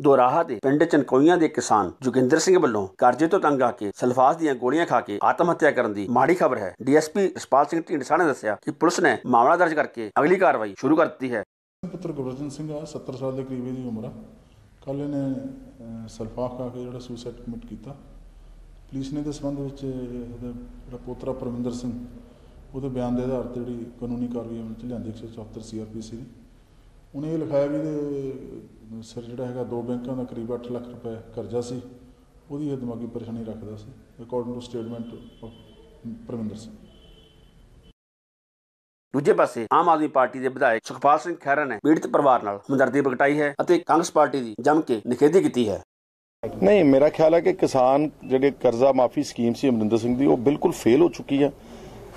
ਦੋਰਾਹਾ ਦੇ ਪਿੰਡ ਚਨਕੋਈਆਂ ਦੇ ਕਿਸਾਨ ਜੋਗਿੰਦਰ ਸਿੰਘ ਵੱਲੋਂ ਕਰਜ਼ੇ ਤੋਂ ਤੰਗ ਆ ਕੇ ਸਲਫਾਸ ਦੀਆਂ ਗੋਲੀਆਂ ਖਾ ਕੇ ਆਤਮ ਹੱਤਿਆ ਕਰਨ ਦੀ ਮਾੜੀ ਖਬਰ ਹੈ। ਡੀਐਸਪੀ ਰਸਪਾਲ ਸਿੰਘ ਢੀਂਡਸਾ ਨੇ ਦੱਸਿਆ ਕਿ ਪੁਲਿਸ ਨੇ ਮਾਮਲਾ ਦਰਜ ਕਰਕੇ ਅਗਲੀ ਕਾਰਵਾਈ ਸ਼ੁਰੂ ਕਰ ਦਿੱਤੀ ਹੈ। ਪੁੱਤਰ ਗੁਰਜਨ ਸਿੰਘ ਆ 70 ਸਾਲ ਦੇ ਕਰੀਬ ਦੀ ਉਮਰ ਆ। ਕੱਲ ਇਹਨੇ ਅਹ, ਖਾ ਕੇ ਜਿਹੜਾ ਸੁਸਾਈਡ ਕਮਿਟ ਕੀਤਾ। ਪੁਲਿਸ ਨੇ ਦੇ ਸੰਬੰਧ ਵਿੱਚ ਇਹਦਾ ਜਿਹੜਾ ਪੋਤਰਾ ਪਰਮਿੰਦਰ ਸਿੰਘ ਉਹਦੇ ਬਿਆਨ ਦੇ ਆਧਾਰ ਤੇ ਜਿਹੜੀ ਕਾਨੂੰਨੀ ਕਾਰਵਾਈ ਅਮਲ ਚ ਲਿਆਂਦੀ 174 ਸੀਆਰਪੀਸੀ ਦੀ। ਉਹਨੇ ਇਹ ਲਿਖਾਇਆ ਵੀ ਇਹਦੇ ਸਿਰ ਜਿਹੜਾ ਹੈਗਾ ਦੋ ਬੈਂਕਾਂ ਦਾ ਕਰੀਬ 8 ਲੱਖ ਰੁਪਏ ਕਰਜ਼ਾ ਸੀ ਉਹਦੀ ਇਹ ਦਿਮਾਗੀ ਪਰੇਸ਼ਾਨੀ ਰੱਖਦਾ ਸੀ according to statement of Parminder Singh. ਦੂਜੇ ਪਾਸੇ ਆਮ ਆਦਮੀ ਪਾਰਟੀ ਦੇ ਵਿਧਾਇਕ ਸੁਖਪਾਲ ਸਿੰਘ ਖਹਿਰਾ ਨੇ ਪੀੜਤ ਪਰਿਵਾਰ ਨਾਲ ਹਮਦਰਦੀ ਪ੍ਰਗਟਾਈ ਹੈ ਅਤੇ ਕਾਂਗਰਸ ਪਾਰਟੀ ਦੀ ਜੰਮ ਕੇ ਨਿਖੇਧੀ ਕੀਤੀ ਹੈ। ਨਹੀਂ ਮੇਰਾ ਖਿਆਲ ਹੈ ਕਿ ਕਿਸਾਨ ਜਿਹੜੇ ਕਰਜ਼ਾ ਮਾਫੀ ਸਕੀਮ ਸੀ ਅਮਰਿੰਦਰ ਸਿੰਘ ਦੀ ਉਹ ਬਿਲਕੁਲ ਫੇਲ ਹੋ ਚੁੱਕੀ ਹੈ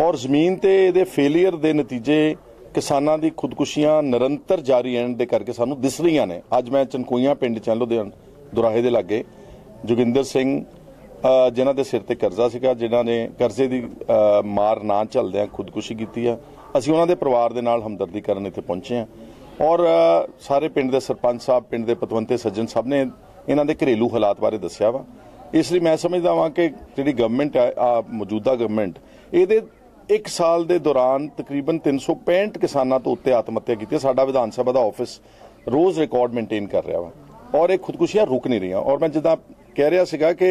ਔਰ ਜ਼ਮੀਨ ਤੇ ਇਹਦੇ ਫੇਲਿਅਰ ਦੇ ਨਤੀਜੇ ਕਿਸਾਨਾਂ ਦੀ ਖੁਦਕੁਸ਼ੀਆਂ ਨਿਰੰਤਰ ਜਾਰੀ ਰਹਿਣ ਦੇ ਕਰਕੇ ਸਾਨੂੰ ਦਿਸ ਰਹੀਆਂ ਨੇ। ਅੱਜ ਮੈਂ ਚਨਕੋਈਆਂ ਪਿੰਡ ਚ ਲੁਧਿਆਣਾ ਦੁਰਾਹੇ ਦੇ ਲਾਗੇ। ਜੋਗਿੰਦਰ ਸਿੰਘ ਅ, ਜਿਨ੍ਹਾਂ ਦੇ ਸਿਰ ਤੇ ਕਰਜ਼ਾ ਸੀਗਾ ਜਿਨ੍ਹਾਂ ਨੇ ਕਰਜ਼ੇ ਦੀ ਮਾਰ ਨਾ ਝੱਲਦਿਆਂ ਖੁਦਕੁਸ਼ੀ ਕੀਤੀ ਆ। ਅਸੀਂ ਉਹਨਾਂ ਦੇ ਪਰਿਵਾਰ ਦੇ ਨਾਲ ਹਮਦਰਦੀ ਕਰਨ ਇੱਥੇ ਪਹੁੰਚੇ ਆ ਔਰ ਸਾਰੇ ਪਿੰਡ ਦੇ ਸਰਪੰਚ ਸਾਹਿਬ ਪਿੰਡ ਦੇ ਪਤਵੰਤੇ ਸੱਜਣ ਸਭ ਨੇ ਇਹਨਾਂ ਦੇ ਘਰੇਲੂ ਹਾਲਾਤ ਬਾਰੇ ਦੱਸਿਆ ਵਾ। ਇਸ ਲਈ ਮੈਂ ਸਮਝਦਾ ਵਾਂ ਕਿ ਜਿਹੜੀ ਗਵਰਨਮੈਂਟ ਹੈ ਆ ਮੌਜੂਦਾ ਗਵਰਨਮੈਂਟ ਇਹਦੇ ਇੱਕ ਸਾਲ ਦੇ ਦੌਰਾਨ ਤਕਰੀਬਨ 365 ਕਿਸਾਨਾਂ ਤੋਂ ਉੱਤੇ ਆਤਮ ਹੱਤਿਆ ਕੀਤੀ ਸਾਡਾ ਵਿਧਾਨ ਸਭਾ ਦਾ ਆਫਿਸ ਰੋਜ਼ ਰਿਕਾਰਡ ਮੇਨਟੇਨ ਕਰ ਰਿਹਾ ਵਾ। ਔਰ ਇਹ ਖੁਦਕੁਸ਼ੀਆਂ ਰੁਕ ਨਹੀਂ ਰਹੀਆਂ। ਔਰ ਮੈਂ ਜਿੱਦਾਂ ਕਹਿ ਰਿਹਾ ਸੀਗਾ ਕਿ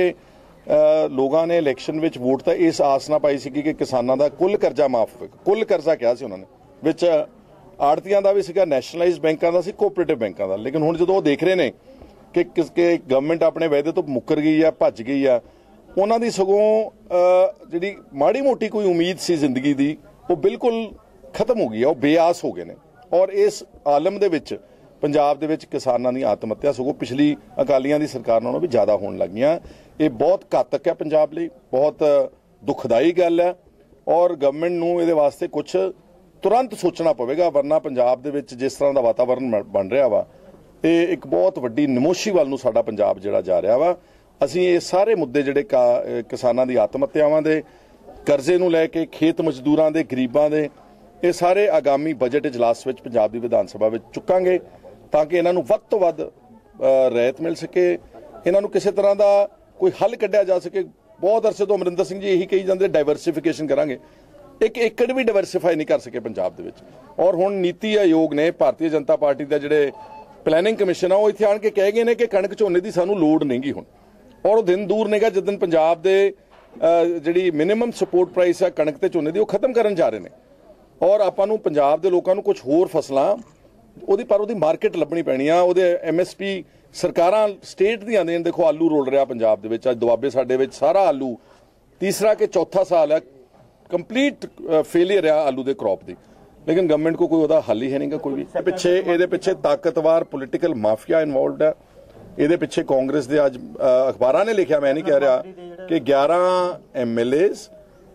ਲੋਕਾਂ ਨੇ ਇਲੈਕਸ਼ਨ ਵਿੱਚ ਵੋਟ ਤਾਂ ਇਸ ਆਸ ਨਾ ਪਾਈ ਸੀ ਕਿ ਕਿਸਾਨਾਂ ਦਾ ਕੁੱਲ ਕਰਜ਼ਾ ਮਾਫ ਹੋਵੇਗਾ ਕੁੱਲ ਕਰਜ਼ਾ ਕਿਹਾ ਸੀ ਉਹਨਾਂ ਨੇ। ਵਿੱਚ ਆੜਤੀਆਂ ਦਾ ਵੀ ਸੀਗਾ ਨੈਸ਼ਨਲਾਈਜ਼ ਬੈਂਕਾਂ ਦਾ ਸੀ ਕੋਆਪਰੇਟਿਵ ਬੈਂਕਾਂ ਦਾ। ਲੇਕਿਨ ਹੁਣ ਜਦੋਂ ਉਹ ਦੇਖ ਰਹੇ ਨੇ ਕਿ ਕਿਸ ਕੇ ਗਵਰਨਮੈਂਟ ਆਪਣੇ ਵਾਅਦੇ ਤੋਂ ਮੁੱਕਰ ਗਈ ਆ, ਭੱਜ ਗਈ ਆ ਉਹਨਾਂ ਦੀ ਸਗੋਂ ਜਿਹੜੀ ਮਾੜੀ ਮੋਟੀ ਕੋਈ ਉਮੀਦ ਸੀ ਜ਼ਿੰਦਗੀ ਦੀ, ਉਹ ਬਿਲਕੁਲ ਖਤਮ ਹੋ ਗਈ ਆ, ਉਹ ਬੇਆਸ ਹੋ ਗਏ ਨੇ। ਔਰ ਇਸ ਆਲਮ ਦੇ ਵਿੱਚ, ਪੰਜਾਬ ਦੇ ਵਿੱਚ ਕਿਸਾਨਾਂ ਦੀ ਆਤਮ ਹੱਤਿਆ ਸਗੋਂ ਪਿਛਲੀ ਅਕਾਲੀਆਂ ਦੀ ਸਰਕਾਰ ਨਾਲੋਂ ਵੀ ਜ਼ਿਆਦਾ ਹੋਣ ਲੱਗੀਆਂ। ਇਹ ਬਹੁਤ ਘਾਤਕ ਹੈ ਪੰਜਾਬ ਲਈ, ਬਹੁਤ ਦੁਖਦਾਈ ਗੱਲ ਹੈ। ਔਰ ਗਵਰਨਮੈਂਟ ਨੂੰ ਇਹਦੇ ਵਾਸਤੇ ਕੁਝ ਤੁਰੰਤ ਸੋਚਣਾ ਪਵੇਗਾ, ਵਰਨਾ ਪੰਜਾਬ ਦੇ ਵਿੱਚ ਜਿਸ ਤਰ੍ਹਾਂ ਦਾ ਵਾਤਾਵਰਣ ਬ- ਬਣ ਰਿਹਾ ਵਾ, ਇਹ ਇੱਕ ਬਹੁਤ ਵੱਡੀ ਨਮੋਸ਼ੀ ਵੱਲ ਨੂੰ ਸਾਡਾ ਪੰਜਾਬ ਜਿਹੜਾ ਜਾ ਰਿਹਾ ਵਾ। ਅਸੀਂ ਇਹ ਸਾਰੇ ਮੁੱਦੇ ਜਿਹੜੇ ਕਾ- ਕਿਸਾਨਾਂ ਦੀ ਆਤਮ ਹੱਤਿਆਵਾਂ ਦੇ, ਕਰਜ਼ੇ ਨੂੰ ਲੈ ਕੇ ਖੇਤ ਮਜ਼ਦੂਰਾਂ ਦੇ, ਗਰੀਬਾਂ ਦੇ, ਇਹ ਸਾਰੇ ਆਗਾਮੀ ਬਜਟ ਇਜਲਾਸ ਵਿੱਚ ਪੰਜਾਬ ਦੀ ਵਿਧਾਨ ਸਭਾ ਵਿੱਚ ਚੁੱਕਾਂਗੇ ਤਾਂ ਕਿ ਇਹਨਾਂ ਨੂੰ ਵੱਧ ਤੋਂ ਵੱਧ ਰਹਿਤ ਮਿਲ ਸਕੇ। ਇਹਨਾਂ ਨੂੰ ਕਿਸੇ ਤਰ੍ਹਾਂ ਦਾ ਕੋਈ ਹੱਲ ਕੱਢਿਆ ਜਾ ਸਕੇ। ਬਹੁਤ ਅਰਸੇ ਤੋਂ ਅਮਰਿੰਦਰ ਸਿੰਘ ਜੀ ਇਹੀ ਕਹੀ ਜਾਂਦੇ ਡਾਈਵਰਸਿਫਿਕੇਸ਼ਨ ਕਰਾਂਗੇ। ਇੱਕ ਏਕੜ ਵੀ ਡਾਈਵਰਸਿਫਾਈ ਨਹੀਂ ਕਰ ਸਕੇ ਪੰਜਾਬ ਦੇ ਵਿੱਚ। ਔਰ ਹੁਣ ਨੀਤੀ ਆਯੋਗ ਨੇ ਭਾਰਤੀ ਜਨਤਾ ਪਾਰਟੀ ਦਾ ਜਿਹੜੇ ਪਲੈਨਿੰਗ ਕਮਿਸ਼ਨ ਆ, ਉਹ ਇੱਥੇ ਆਣ ਕੇ ਕਹਿ ਗਏ ਨੇ ਕਿ ਕਣਕ ਝੋਨੇ ਦੀ ਸਾਨੂੰ ਲੋੜ ਨਹੀਂਗੀ ਹੁਣ। ਔਰ ਉਹ ਦਿਨ ਦੂਰ ਨੇਗਾ ਜਦੋਂ ਪੰਜਾਬ ਦੇ ਜਿਹੜੀ ਮਿਨੀਮਮ ਸਪੋਰਟ ਪ੍ਰਾਈਸ ਆ ਕਣਕ ਤੇ ਝੋਨੇ ਦੀ, ਉਹ ਖਤਮ ਕਰਨ ਜਾ ਰਹੇ ਨੇ। ਔਰ ਆਪਾਂ ਨੂੰ ਪੰਜਾਬ ਦੇ ਲੋਕਾਂ ਨੂੰ ਕੁਝ ਹੋਰ ਫਸਲਾਂ, ਉਹਦੀ, ਪਰ ਉਹਦੀ ਮਾਰਕੀਟ ਲੱਭਣੀ ਪੈਣੀ ਆ। ਉਹਦੇ ਐਮਐਸਪੀ ਸਰਕਾਰਾਂ ਸਟੇਟ ਦੀਆਂ ਦੇਣ, ਦੇਖੋ ਆਲੂ ਰੋਲ ਰਿਹਾ ਪੰਜਾਬ ਦੇ ਵਿੱਚ, ਅੱਜ ਦੁਆਬੇ ਸਾਡੇ ਵਿੱਚ ਸਾਰਾ ਆਲੂ। ਤੀਸਰਾ ਕਿ ਚੌਥਾ ਸਾਲ ਹੈ ਕੰਪਲੀਟ ਫੇਲਿਅਰ ਆ ਆਲੂ ਦੇ ਕ੍ਰੌਪ ਦੀ। ਲੇਕਿਨ ਗਵਰਨਮੈਂਟ ਕੋ ਕੋਈ ਉਹਦਾ ਹੱਲ ਹੀ ਹੈ ਨਹੀਂਗਾ, ਕੋਈ ਵੀ। ਇਹਦੇ ਪਿੱਛੇ ਇਹਦੇ ਪਿੱਛੇ ਤਾਕਤਵਰ ਪੋਲੀਟੀਕਲ ਮਾਫੀਆ ਇਨਵੋਲਵਡ ਹੈ ਇਹਦੇ ਪਿੱਛੇ ਕਾਂਗਰਸ ਦੇ ਅੱਜ ਅਖਬਾਰਾਂ ਨੇ ਲਿਖਿਆ ਮੈਂ ਨਹੀਂ ਕਹਿ ਰਿਹਾ ਕਿ 11 ਐਮਐਲਏਜ਼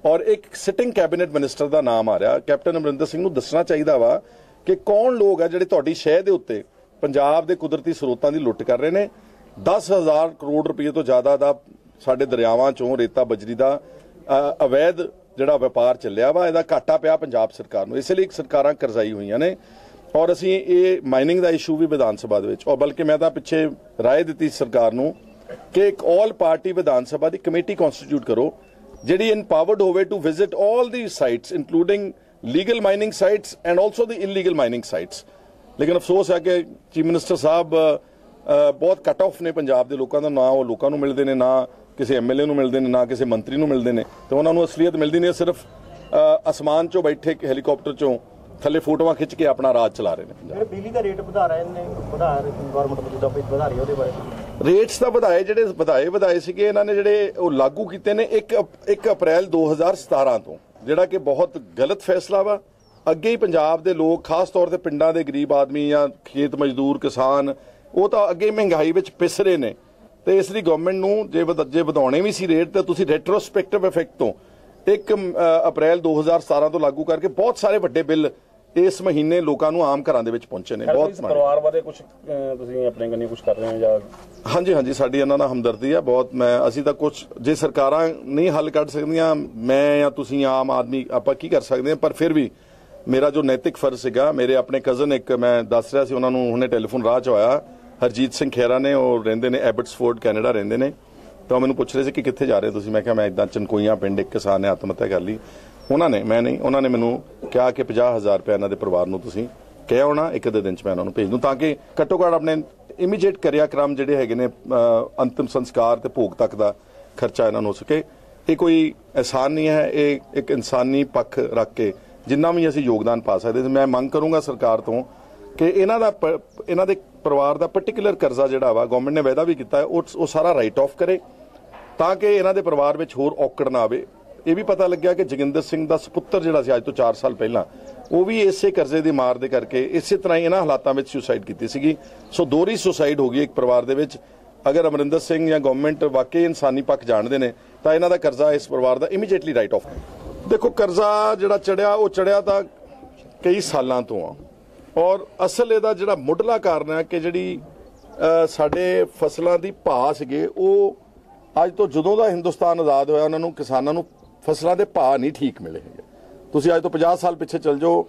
ਔਰ ਇੱਕ ਸਿਟਿੰਗ ਕੈਬਨਿਟ ਮਿਨਿਸਟਰ ਦਾ ਨਾਮ ਆ ਰਿਹਾ। ਕੈਪਟਨ ਅਮਰਿੰਦਰ ਸਿੰਘ ਨੂੰ ਦੱਸਣਾ ਚਾਹੀਦਾ ਵਾ ਕਿ ਕੌਣ ਲੋਕ ਆ ਜਿਹੜੇ ਤੁਹਾਡੀ ਸ਼ਹਿਰ ਦੇ ਉੱਤੇ ਪੰਜਾਬ ਦੇ ਕੁਦਰਤੀ ਸਰੋਤਾਂ ਦੀ ਲੁੱਟ ਕਰ ਰਹੇ ਨੇ। 10000 ਕਰੋੜ ਰੁਪਏ ਤੋਂ ਜ਼ਿਆਦਾ ਦਾ ਸਾਡੇ ਦਰਿਆਵਾਂ ਚੋਂ ਰੇਤਾ ਬਜਰੀ ਦਾ ਅਵੈਧ ਜਿਹੜਾ ਵਪਾਰ ਚੱਲਿਆ ਵਾ ਇਹਦਾ ਘਾਟਾ ਪਿਆ ਪੰਜਾਬ ਸਰਕਾਰ ਨੂੰ। ਇਸ ਲਈ ਸਰਕਾਰਾਂ ਕਰਜ਼ਾਈ ਹੋਈਆਂ ਨੇ। ਔਰ ਅਸੀਂ ਇਹ ਮਾਈਨਿੰਗ ਦਾ ਇਸ਼ੂ ਵੀ ਵਿਧਾਨ ਸਭਾ ਦੇ ਵਿੱਚ, ਔਰ ਬਲਕਿ ਮੈਂ ਤਾਂ ਪਿੱਛੇ ਰਾਏ ਦਿੱਤੀ ਸਰਕਾਰ ਨੂੰ ਕਿ ਇੱਕ ਆਲ ਪਾਰਟੀ ਵਿਧਾਨ ਸਭਾ ਦੀ ਕਮੇਟੀ ਕਨਸਟੀਟਿਊਟ ਕਰੋ, ਜਿਹੜੀ ਇਨਪਾਵਰਡ ਹੋਵੇ to visit all the sites including legal mining sites and also the illegal mining sites ਲੇਕਿਨ ਅਫਸੋਸ ਹੈ ਕਿ ਚੀਫ ਮਿਨਿਸਟਰ ਸਾਹਿਬ ਬਹੁਤ ਕਟ ਆਫ ਨੇ ਪੰਜਾਬ ਦੇ ਲੋਕਾਂ ਦਾ, ਨਾ ਉਹ ਲੋਕਾਂ ਨੂੰ ਮਿਲਦੇ ਨੇ, ਨਾ ਕਿਸੇ ਐਮਐਲਏ ਨੂੰ ਮਿਲਦੇ ਨੇ, ਨਾ ਕਿਸੇ ਮੰਤਰੀ ਨੂੰ ਮਿਲਦੇ ਨੇ, ਤੇ ਉਹਨਾਂ ਨੂੰ ਅਸਲੀਅਤ ਮਿਲਦੀ ਨਹੀਂ ਸਿਰਫ ਅਸਮਾਨ 'ਚੋਂ ਬੈਠੇ ਇੱਕ ਹੈਲੀਕਾਪਟਰ 'ਚੋਂ ਥੱਲੇ ਫੋਟੋਆਂ ਖਿੱਚ ਕੇ ਆਪਣਾ ਰਾਜ ਚਲਾ ਰਹੇ ਨੇ ਪੰਜਾਬ। ਬਿਜਲੀ ਦਾ ਰੇਟ ਵਧਾ ਰਹੇ ਨੇ ਵਧਾ ਗਵਰਨਮੈਂਟ ਮੌਜੂਦਾ ਪਈ ਵਧਾ ਰਹੀ ਹੈ ਉਹਦੇ ਬਾਰੇ। ਰੇਟਸ ਤਾਂ ਵਧਾਏ ਜਿਹੜੇ ਵਧਾਏ ਵਧਾਏ ਸੀਗੇ ਇਹਨਾਂ ਨੇ ਜਿਹੜੇ ਉਹ ਲਾਗੂ ਕੀਤੇ ਨੇ 1 1 ਅਪ੍ਰੈਲ 2017 ਤੋਂ ਜਿਹੜਾ ਕਿ ਬਹੁਤ ਗਲਤ ਫੈਸਲਾ ਵਾ। ਅੱਗੇ ਹੀ ਪੰਜਾਬ ਦੇ ਲੋਕ ਖਾਸ ਤੌਰ ਤੇ ਪਿੰਡਾਂ ਦੇ ਗਰੀਬ ਆਦਮੀ ਜਾਂ ਖੇਤ ਮਜ਼ਦੂਰ ਕਿਸਾਨ ਉਹ ਤਾਂ ਅੱਗੇ ਮਹਿੰਗਾਈ ਵਿੱਚ ਪਿਸ ਰਹੇ ਨੇ। ਤੇ ਇਸ ਲਈ ਗਵਰਨਮੈਂਟ ਨੂੰ ਜੇ ਵਧ- ਜੇ ਵਧਾਉਣੇ ਵੀ ਸੀ ਰੇਟ ਤੇ ਤੁਸੀਂ ਰੈਟਰੋਸਪੈਕਟਿਵ ਇਫੈਕਟ ਤੋਂ 1 ਅਪ੍ਰੈਲ 2017 ਤੋਂ ਲਾਗੂ ਕਰਕੇ ਬਹੁਤ ਸਾਰੇ ਵੱਡੇ ਬਿੱਲ ਇਸ ਮਹੀਨੇ ਲੋਕਾਂ ਨੂੰ ਆਮ ਘਰਾਂ ਦੇ ਵਿੱਚ ਪਹੁੰਚੇ ਨੇ। ਬਹੁਤ ਮਾੜੇ। ਪਰਿਵਾਰ ਬਾਰੇ ਕੁਝ ਤੁਸੀਂ ਆਪਣੇ ਕੰਨੀ ਕੁਝ ਕਰ ਰਹੇ ਹੋ ਜਾਂ ਹਾਂਜੀ ਹਾਂਜੀ ਸਾਡੀ ਇਹਨਾਂ ਨਾਲ ਹਮਦਰਦੀ ਆ। ਬਹੁਤ ਮੈਂ ਅਸੀਂ ਤਾਂ ਕੁਝ ਜੇ ਸਰਕਾਰਾਂ ਨਹੀਂ ਹੱਲ ਕੱਢ ਸਕਦੀਆਂ ਮੈਂ ਜਾਂ ਤੁਸੀਂ ਆਮ ਆਦਮੀ ਆਪਾਂ ਕੀ ਕਰ ਸਕਦੇ ਹਾਂ? ਪਰ ਫਿਰ ਵੀ ਮੇਰਾ ਜੋ ਨੈਤਿਕ ਫਰਜ਼ ਸੀਗਾ ਮੇਰੇ ਆਪਣੇ ਕਜ਼ਨ ਇੱਕ ਮੈਂ ਦੱਸ ਰਿਹਾ ਸੀ ਉਹਨਾਂ ਨੂੰ ਹੁਣੇ ਟੈਲੀਫੋਨ ਰਾਹ ਚ ਹੋਇਆ ਹਰਜੀਤ ਸਿੰਘ ਖੇਰਾ ਨੇ ਉਹ ਰਹਿੰਦੇ ਨੇ ਐਬਟਸਫੋਰਡ ਕੈਨੇਡਾ ਰਹਿੰਦੇ ਨੇ। ਤਾਂ ਮੈਨੂੰ ਪੁੱਛ ਰਹੇ ਸੀ ਕਿ ਕਿੱਥੇ ਜਾ ਰਹੇ ਹੋ ਤੁਸੀਂ? ਮੈਂ ਕਿਹਾ ਮੈਂ ਇਦਾਂ ਚਨਕੋਈਆਂ ਪਿੰਡ ਇੱਕ ਕਿਸਾਨ ਨੇ ਆਤਮ ਹੱਤਿਆ ਕਰ ਲਈ। ਉਹਨਾਂ ਨੇ, ਮੈਂ ਨਹੀਂ, ਉਹਨਾਂ ਨੇ ਮੈਨੂੰ ਕਿਹਾ ਕਿ 50000 ਰੁਪਏ ਇਹਨਾਂ ਦੇ ਪਰਿਵਾਰ ਨੂੰ ਤੁਸੀਂ ਕਹਿ ਆਉਣਾ ਇੱਕ ਦੇ ਦਿਨ ਚ ਮੈਂ ਉਹਨਾਂ ਨੂੰ ਭੇਜ ਦੂੰ, ਤਾਂ ਕਿ ਘੱਟੋ ਘੱਟ ਆਪਣੇ ਇਮੀਡੀਏਟ ਕਿਰਿਆਕ੍ਰਮ ਜਿਹੜੇ ਹੈਗੇ ਨੇ ਅੰਤਿਮ ਸੰਸਕਾਰ ਤੇ ਭੋਗ ਤੱਕ ਦਾ ਖਰਚਾ ਇਹਨਾਂ ਨੂੰ ਹੋ ਸਕੇ। ਇਹ ਕੋਈ ਆਸਾਨ ਨਹੀਂ ਹੈ, ਇਹ ਇੱਕ ਇਨਸਾਨੀ ਪੱਖ ਰੱਖ ਕੇ ਜਿੰਨਾ ਵੀ ਅਸੀਂ ਯੋਗਦਾਨ ਪਾ ਸਕਦੇ ਤੇ ਮੈਂ ਮੰਗ ਕਰੂੰਗਾ ਸਰਕਾਰ ਤੋਂ ਕਿ ਇਹਨਾਂ ਦਾ ਪ- ਇਹਨਾਂ ਦੇ ਪਰਿਵਾਰ ਦਾ ਪਾਰਟਿਕੂਲਰ ਕਰਜ਼ਾ ਜਿਹੜਾ ਵਾ ਗਵਰਨਮੈਂਟ ਨੇ ਵਾਅਦਾ ਵੀ ਕੀਤਾ ਹੈ, ਉਹ ਉਹ ਸਾਰਾ ਰਾਈਟ ਆਫ ਕਰੇ, ਤਾਂ ਕਿ ਇਹਨਾਂ ਦੇ ਪਰਿਵਾਰ ਵਿੱਚ ਹੋਰ ਔਕੜ ਨਾ ਆਵੇ। ਇਹ ਵੀ ਪਤਾ ਲੱਗਿਆ ਕਿ ਜੋਗਿੰਦਰ ਸਿੰਘ ਦਾ ਸੁਪੁੱਤਰ ਜਿਹੜਾ ਸੀ ਅੱਜ ਤੋਂ 4 ਸਾਲ ਪਹਿਲਾਂ, ਉਹ ਵੀ ਇਸੇ ਕਰਜ਼ੇ ਦੀ ਮਾਰ ਦੇ ਕਰਕੇ ਇਸੇ ਤਰ੍ਹਾਂ ਹੀ ਇਹਨਾਂ ਹਾਲਾਤਾਂ ਵਿੱਚ ਸੁਸਾਈਡ ਕੀਤੀ ਸੀਗੀ। ਸੋ ਦੋਹਰੀ ਸੁਸਾਈਡ ਹੋ ਗਈ ਇੱਕ ਪਰਿਵਾਰ ਦੇ ਵਿੱਚ। ਅਗਰ ਅਮਰਿੰਦਰ ਸਿੰਘ ਜਾਂ ਗਵਰਨਮੈਂਟ ਵਾਕਈ ਇਨਸਾਨੀ ਪੱਖ ਜਾਣਦੇ ਨੇ, ਤਾਂ ਇਹਨਾਂ ਦਾ ਕਰਜ਼ਾ ਇਸ ਪਰਿਵਾਰ ਦਾ ਇਮੀਡੀਏਟਲੀ ਰਾਈਟ ਆਫ ਦੇਖੋ, ਕਰਜ਼ਾ ਜਿਹੜਾ ਚੜਿਆ, ਉਹ ਚੜਿਆ ਤਾਂ ਕਈ ਸਾਲਾਂ ਤੋਂ ਆ। ਔਰ ਅਸਲ ਇਹਦਾ ਜਿਹੜਾ ਮੁੱਢਲਾ ਕਾਰਨ ਹੈ ਕਿ ਜਿਹੜੀ ਸਾਡੇ ਫਸਲਾਂ ਦੀ ਭਾਅ ਸੀਗੇ, ਉਹ ਅੱਜ ਤੋਂ ਜਦੋਂ ਦਾ ਹਿੰਦੁਸਤਾਨ ਆਜ਼ਾਦ ਹੋਇਆ, ਉਹਨਾਂ ਨੂੰ ਕਿਸਾਨਾਂ ਨੂੰ ਫਸਲਾਂ ਦੇ ਭਾਅ ਨਹੀਂ ਠੀਕ ਮਿਲੇ ਹੈਗੇ। ਤੁਸੀਂ ਅੱਜ ਤੋਂ 50 ਸਾਲ ਪਿੱਛੇ ਚੱਲ ਜਾਓ,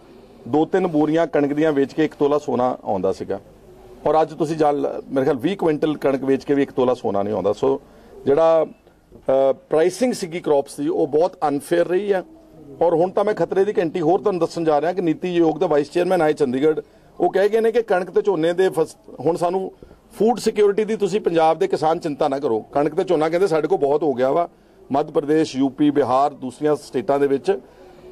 ਦੋ ਤਿੰਨ ਬੋਰੀਆਂ ਕਣਕ ਦੀਆਂ ਵੇਚ ਕੇ ਇੱਕ ਤੋਲਾ ਸੋਨਾ ਆਉਂਦਾ ਸੀਗਾ। ਔਰ ਅੱਜ ਤੁਸੀਂ ਜਾਂ ਮੇਰੇ ਖਿਆਲ 20 ਕੁਇੰਟਲ ਕਣਕ ਵੇਚ ਕੇ ਵੀ ਇੱਕ ਤੋਲਾ ਸੋਨਾ ਨਹੀਂ ਆਉਂਦਾ। ਸੋ ਜਿਹੜਾ ਪ੍ਰਾਈਸਿੰਗ ਸੀਗੀ ਕ੍ਰੌਪਸ ਦੀ, ਉਹ ਬਹੁਤ ਅਨਫੇਅਰ ਰਹੀ ਆ ਔਰ ਹੁਣ ਤਾਂ ਮੈਂ ਖਤਰੇ ਦੀ ਘੰਟੀ ਹੋਰ ਤੁਹਾਨੂੰ ਦੱਸਣ ਜਾ ਰਿਹਾ ਕਿ ਨੀਤੀ ਆਯੋਗ ਦੇ ਵਾਈਸ ਚੇਅਰਮੈਨ ਆਏ ਚੰਡੀਗੜ੍ਹ। ਉਹ ਕਹਿ ਗਏ ਨੇ ਕਿ ਕਣਕ ਤੇ ਝੋਨੇ ਦੇ ਫਸ- ਹੁਣ ਸਾਨੂੰ ਫੂਡ ਸਿਕਿਉਰਿਟੀ ਦੀ ਤੁਸੀਂ ਪੰਜਾਬ ਦੇ ਕਿਸਾਨ ਚਿੰਤਾ ਨਾ ਕਰੋ। ਕਣਕ ਤੇ ਝੋਨਾ ਕਹਿੰਦੇ ਸਾਡੇ ਕੋਲ ਬਹੁਤ ਹੋ ਗਿਆ ਵਾ। ਮੱਧ ਪ੍ਰਦੇਸ਼ ਯੂਪੀ ਬਿਹਾਰ ਦੂਸਰੀਆਂ ਸਟੇਟਾਂ ਦੇ ਵਿੱਚ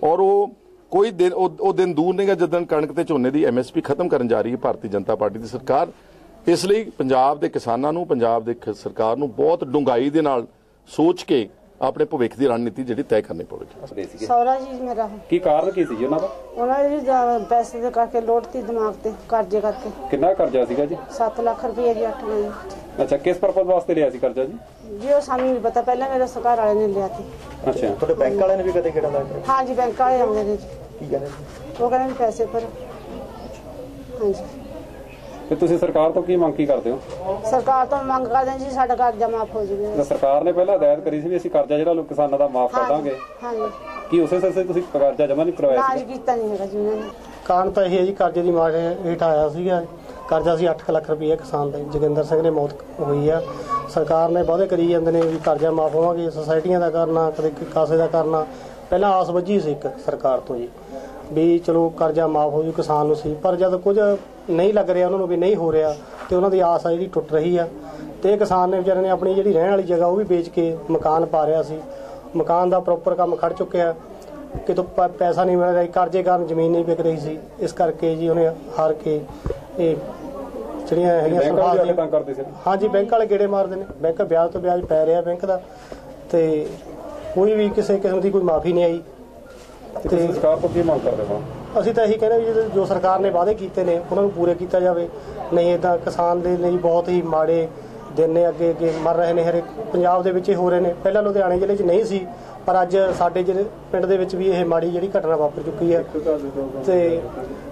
ਔਰ ਉਹ ਕੋਈ ਦਿਨ ਉਹ ਦਿਨ ਦੂਰ ਨਹੀਂਗਾ ਜਦੋਂ ਕਣਕ ਤੇ ਝੋਨੇ ਦੀ ਐਮਐਸਪੀ ਖਤਮ ਕਰਨ ਜਾ ਰਹੀ ਹੈ ਭਾਰਤੀ ਜਨਤਾ ਪਾਰਟੀ ਦੀ ਸਰਕਾਰ। ਇਸ ਲਈ ਪੰਜਾਬ ਦੇ ਕਿਸਾਨਾਂ ਨੂੰ ਪੰਜਾਬ ਦੇ ਸਰਕਾਰ ਨੂੰ ਬਹੁਤ ਡੂੰਘਾਈ ਦੇ ਨਾਲ ਸੋਚ ਕੇ ਆਪਣੇ ਭਵਿੱਖ ਦੀ ਰਣਨੀਤੀ ਜਿਹੜੀ ਤੈਅ ਕਰਨੀ ਪਵੇਗੀ। ਸੌਰਾ ਜੀ ਮੇਰਾ। ਕੀ ਕਾਰਨ ਕੀ ਸੀ ਉਹਨਾਂ ਦਾ? ਉਹਨਾਂ ਦੇ ਪੈਸੇ ਦੇ ਕਰਕੇ ਲੋੜਤੀ ਦਿਮਾਗ ਤੇ ਕਰਜ਼ੇ ਕਰਕੇ। ਕਿੰਨਾ ਕਰਜ਼ਾ ਸੀਗਾ ਜੀ? 7 ਲੱਖ ਰੁਪਏ ਜੀ 8 ਮਹੀਨੇ ਅੱਛਾ ਕਿਸ ਪਰਪਸ ਵਾਸਤੇ ਲਿਆ ਸੀ ਕਰਜ਼ਾ ਜੀ? ਜੀ ਉਹ ਸਾਨੂੰ ਨਹੀਂ ਪਤਾ ਪਹਿਲਾਂ ਮੇਰੇ ਸਰਕਾਰ ਵਾਲੇ ਨੇ ਲਿਆ ਸੀ। ਅੱਛਾ। ਤੁਹਾਡੇ ਬੈਂਕ ਵਾਲਿਆਂ ਨੇ ਵੀ ਕਦੇ ਕਿਹੜਾ ਲਾਇਆ? ਹਾਂ ਜੀ ਬੈਂਕ ਵਾਲੇ ਆਉਂਦੇ ਨੇ ਜੀ। ਕੀ ਕਹਿੰਦੇ ਨੇ? ਉਹ ਕਹਿੰਦੇ ਵੀ ਪੈਸੇ ਭਰੋ ਹਾਂਜੀ। ਤੇ ਤੁਸੀਂ ਸਰਕਾਰ ਤੋਂ ਕੀ ਮੰਗ ਕੀ ਕਰਦੇ ਹੋ? ਸਰਕਾਰ ਤੋਂ ਮੰਗ ਕਰਦੇ ਹਾਂ ਜੀ ਸਾਡਾ ਕਰਜ਼ਾ ਮਾਫ ਹੋ ਜਾਵੇ। ਤਾਂ ਸਰਕਾਰ ਨੇ ਪਹਿਲਾਂ ਹਦਾਇਤ ਕਰੀ ਸੀ ਵੀ ਅਸੀਂ ਕਰਜ਼ਾ ਜਿਹੜਾ ਲੋਕ ਕਿਸਾਨਾਂ ਦਾ ਮਾਫ ਕਰ ਦਾਂਗੇ। ਹਾਂਜੀ। ਕੀ ਉਸੇ ਸਿਲਸਿਲੇ ਤੁਸੀਂ ਕਰਜ਼ਾ ਜਮ੍ਹਾਂ ਨਹੀਂ ਕਰਵਾਇਆ ਨਾ ਸੀ? ਜੀ ਕੀਤਾ ਨਹੀਂ ਹੈਗਾ ਜੀ ਉਹਨਾਂ ਨੇ। ਕਾਰਨ ਤਾਂ ਇਹ ਹੈ ਜੀ ਕਰਜ਼ੇ ਦੀ ਮਾਰ ਹੇਠ ਆਇਆ ਸੀਗਾ। ਕਰਜ਼ਾ ਸੀ 8 ਲੱਖ ਰੁਪਏ ਕਿਸਾਨ ਦਾ, ਜੋਗਿੰਦਰ ਸਿੰਘ ਨੇ ਮੌਤ ਹੋਈ ਆ। ਸਰਕਾਰ ਨੇ ਵਾਅਦੇ ਕਰੀ ਜਾਂਦੇ ਨੇ ਵੀ ਕਰਜ਼ਾ ਮਾਫ ਹੋਵਾਂਗੇ ਸੁਸਾਇਟੀਆਂ ਦਾ ਕਰਨਾ, ਕਦੇ ਕਾਸੇ ਦਾ ਕਰਨਾ। ਪਹਿਲਾਂ ਆਸ ਵੱਜੀ ਸੀ ਇੱਕ ਸਰਕਾਰ ਤੋਂ ਜੀ, ਵੀ ਚਲੋ ਕਰਜ਼ਾ ਮਾਫ ਹੋ ਜੂ, ਕਿਸਾਨ ਨੂੰ ਸੀ। ਪਰ ਜਦ ਕੁਝ ਨਹੀਂ ਲੱਗ ਰਿਹਾ, ਉਹਨਾਂ ਨੂੰ ਵੀ ਨਹੀਂ ਹੋ ਰਿਹਾ, ਤੇ ਉਹਨਾਂ ਦੀ ਆਸ ਆ ਜਿਹੜੀ ਟੁੱਟ ਰਹੀ ਆ। ਤੇ ਕਿਸਾਨ ਨੇ ਵਿਚਾਰੇ ਨੇ ਆਪਣੀ ਜਿਹੜੀ ਰਹਿਣ ਵਾਲੀ ਜਗ੍ਹਾ, ਉਹ ਵੀ ਵੇਚ ਕੇ ਮਕਾਨ ਪਾ ਰਿਹਾ ਸੀ। ਮਕਾਨ ਦਾ ਪ੍ਰੋਪਰ ਕੰਮ ਖੜ ਚੁੱਕਿਆ। ਕਿਤੋਂ ਪ- ਪੈਸਾ ਨਹੀਂ ਮਿਲ ਰਿਹਾ, ਕਰਜ਼ੇ ਕਾਰਨ ਜ਼ਮੀਨ ਨਹੀਂ ਵਿਕ ਰਹੀ ਸੀ। ਇਸ ਕਰਕੇ ਜੀ ਉਹਨੇ ਹਾਰ ਕੇ ਇਹ ਜਿਹੜੀਆਂ ਹੈਗੀਆਂ ਸਰਕਾਰ ਵੀ ਤੰਗ ਕਰਦੇ ਸੀ। ਹਾਂਜੀ ਬੈਂਕ ਵਾਲੇ ਗੇੜੇ ਮਾਰਦੇ ਨੇ। ਬੈਂਕ ਵਿਆਜ ਤੋਂ ਵਿਆਜ ਪੈ ਰਿਹਾ ਬੈਂਕ ਦਾ। ਤੇ ਕੋਈ ਵੀ ਕਿਸੇ ਕਿਸਮ ਦੀ ਕੋਈ ਮਾਫੀ ਨਹੀਂ ਆਈ। ਤੇ ਸਰਕਾਰ ਤੋਂ ਕੀ ਮੰਗ ਕਰਦੇ ਹੋ? ਅਸੀਂ ਤਾਂ ਇਹੀ ਕਹਿੰਦੇ ਵੀ ਜਿਹੜੇ- ਜੋ ਸਰਕਾਰ ਨੇ ਵਾਅਦੇ ਕੀਤੇ ਨੇ ਉਹਨਾਂ ਨੂੰ ਪੂਰੇ ਕੀਤਾ ਜਾਵੇ। ਨਹੀਂ ਇਦਾਂ ਕਿਸਾਨ ਦੇ ਲਈ ਬਹੁਤ ਹੀ ਮਾੜੇ ਦਿਨ ਨੇ। ਅੱਗੇ ਅੱਗੇ ਮਰ ਰਹੇ ਨੇ ਹਰੇ ਪੰਜਾਬ ਦੇ ਵਿੱਚ ਹੀ ਹੋ ਰਹੇ ਨੇ। ਪਹਿਲਾਂ ਲੁਧਿਆਣੇ ਜ਼ਿਲ੍ਹੇ 'ਚ ਨਹੀਂ ਸੀ ਪਰ ਅੱਜ ਸਾਡੇ ਜਿਹੜੇ ਪਿੰਡ ਦੇ ਵਿੱਚ ਵੀ ਇਹ ਮਾੜੀ ਜਿਹੜੀ ਘਟਨਾ ਵਾਪਰ ਚੁੱਕੀ ਹੈ। ਤੇ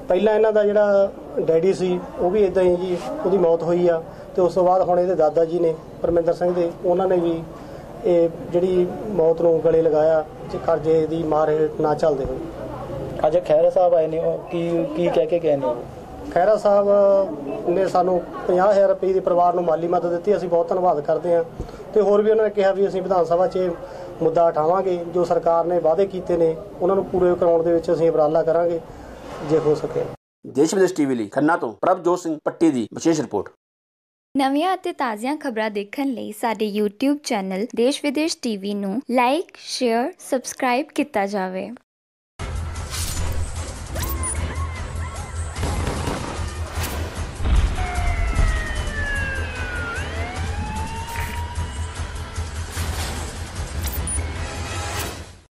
ਪਹਿਲਾਂ ਇਹਨਾਂ ਦਾ ਜਿਹੜਾ ਡੈਡੀ ਸੀ ਉਹ ਵੀ ਇਦਾਂ ਹੀ ਜੀ ਉਹਦੀ ਮੌਤ ਹੋਈ ਆ ਤੇ ਉਸ ਤੋਂ ਬਾਅਦ ਹੁਣ ਇਹਦੇ ਦਾਦਾ ਜੀ ਨੇ ਪਰਮਿੰਦਰ ਸਿੰਘ ਦੇ ਉਹਨਾਂ ਨੇ ਵੀ ਇਹ ਜਿਹੜੀ ਮੌਤ ਨੂੰ ਗਲੇ ਲਗਾਇਆ ਜੇ ਕਰਜ਼ੇ ਦੀ ਮਾਰ ਹੇਠ ਨਾ ਚੱਲਦੇ ਹੋਏ। ਅੱਜ ਖੈਰ ਸਾਹਿਬ ਆਏ ਨੇ ਉਹ ਕੀ ਕੀ ਕਹਿ ਕੇ ਗਏ ਨੇ? ਉਹ? ਖੈਰਾ ਸਾਹਿਬ ਨੇ ਸਾਨੂੰ 50000 ਰੁਪਏ ਦੇ ਪਰਿਵਾਰ ਨੂੰ ਮਾਲੀ ਮਦਦ ਦਿੱਤੀ ਅਸੀਂ ਬਹੁਤ ਧੰਨਵਾਦ ਕਰਦੇ ਹਾਂ। ਤੇ ਹੋਰ ਵੀ ਉਹਨਾਂ ਨੇ ਕਿਹਾ ਵੀ ਅਸੀਂ ਵਿਧਾਨ ਸਭਾ 'ਚ ਇਹ ਮੁੱਦਾ ਉਠਾਵਾਂਗੇ ਜੋ ਸਰਕਾਰ ਨੇ ਵਾਅਦੇ ਕੀਤੇ ਨੇ ਉਹਨਾਂ ਨੂੰ ਪੂਰੇ ਕਰਾਉਣ ਦੇ ਵਿੱਚ ਅਸੀਂ ਉਪਰਾਲਾ ਕਰਾਂਗੇ ਜੇ ਹੋ ਸਕੇ। ਦੇਸ਼ ਵਿਦੇਸ਼ ਟੀਵੀ ਲਈ ਖੰਨਾ ਤੋਂ ਪ੍ਰਭਜੋਤ ਸਿੰਘ ਪੱਟੀ ਦੀ ਵਿਸ਼ੇਸ਼ ਰਿਪੋਰਟ। ਨਵੀਆਂ ਅਤੇ ਤਾਜ਼ੀਆਂ ਖਬਰਾਂ ਦੇਖਣ ਲਈ ਸਾਡੇ YouTube ਚੈਨਲ ਦੇਸ਼ ਵਿਦੇਸ਼ ਟੀਵੀ ਨੂੰ ਲਾਈਕ, ਸ਼ੇਅਰ, ਸਬਸਕ੍ਰਾਈਬ ਕੀਤਾ ਜਾਵੇ।